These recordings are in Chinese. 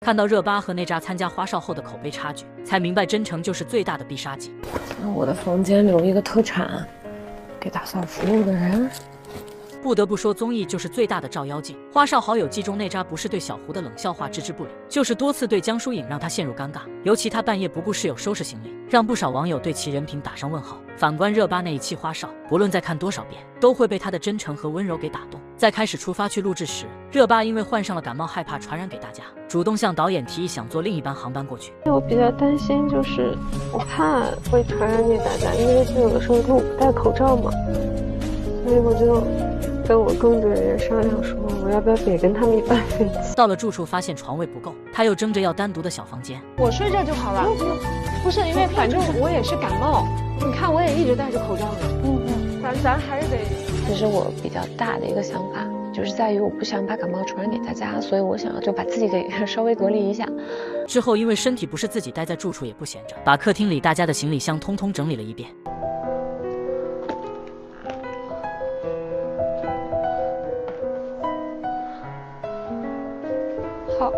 看到热巴和那扎参加花少后的口碑差距，才明白真诚就是最大的必杀技。我的房间留一个特产，给打扫服务的人。不得不说，综艺就是最大的照妖镜。花少好友记中那扎不是对小胡的冷笑话置之不理，就是多次对江疏影让他陷入尴尬。尤其他半夜不顾室友收拾行李，让不少网友对其人品打上问号。反观热巴那一期花少，不论再看多少遍，都会被他的真诚和温柔给打动。在开始出发去录制时，热巴因为患上了感冒，害怕传染给大家，主动向导演提议想坐另一班航班过去。我比较担心，就是我怕会传染给大家，因为就有的时候录不戴口罩嘛，所以我就。跟我工作人员商量说，我要不要也跟他们一班飞机？到了住处，发现床位不够，他又争着要单独的小房间。我睡这就好了。不是，因为反正我也是感冒，你看我也一直戴着口罩呢。嗯嗯，咱咱还是得。其实我比较大的一个想法，就是在于我不想把感冒传染给大家，所以我想要就把自己给稍微隔离一下。之后因为身体不适，自己待在住处也不闲着，把客厅里大家的行李箱通通整理了一遍。好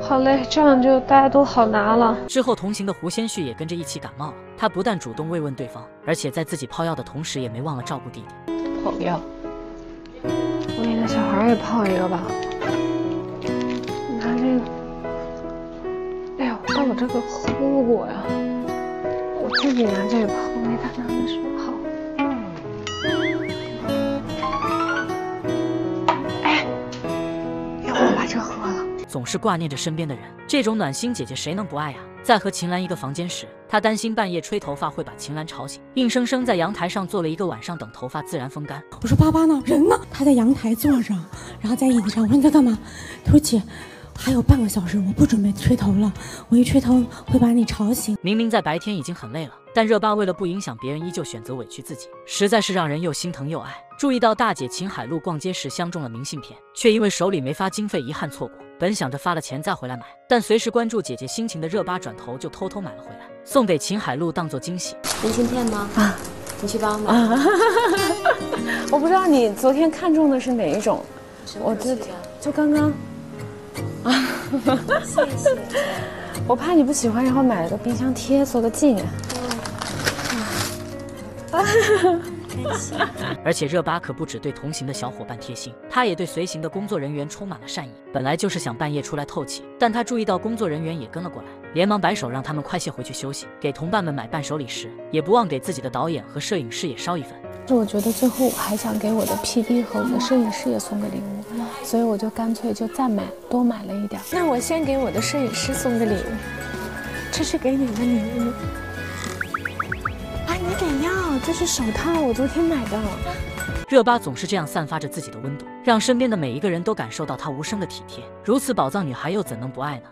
好嘞，这样就大家都好拿了。之后同行的胡先煦也跟着一起感冒了。他不但主动慰问对方，而且在自己泡药的同时，也没忘了照顾弟弟。泡药，我给那小孩也泡一个吧。拿这个。哎呦，但我这个喝过呀。我自己拿这个泡，没他拿的水泡。哎，总是挂念着身边的人，这种暖心姐姐谁能不爱呀？在和秦岚一个房间时，她担心半夜吹头发会把秦岚吵醒，硬生生在阳台上坐了一个晚上，等头发自然风干。我说爸爸呢？人呢？他在阳台坐着，然后在椅子上。我说你在干嘛？他说姐。还有半个小时，我不准备吹头了。我一吹头会把你吵醒。明明在白天已经很累了，但热巴为了不影响别人，依旧选择委屈自己，实在是让人又心疼又爱。注意到大姐秦海璐逛街时相中了明信片，却因为手里没发经费，遗憾错过。本想着发了钱再回来买，但随时关注姐姐心情的热巴转头就偷偷买了回来，送给秦海璐当做惊喜。明信片吗？啊，你去帮我买。我不知道你昨天看中的是哪一种，我这就刚刚。啊，谢谢。我怕你不喜欢，然后买了个冰箱贴做个纪念。啊，而且热巴可不只对同行的小伙伴贴心，她也对随行的工作人员充满了善意。本来就是想半夜出来透气，但她注意到工作人员也跟了过来，连忙摆手让他们快些回去休息。给同伴们买伴手礼时，也不忘给自己的导演和摄影师也捎一份。就我觉得最后我还想给我的 PD 和我的摄影师也送个礼物，所以我就干脆就再买多买了一点。那我先给我的摄影师送个礼物，这是给你的礼物。你得要，这是手套，我昨天买的。热巴总是这样散发着自己的温度，让身边的每一个人都感受到她无声的体贴。如此宝藏女孩又怎能不爱呢？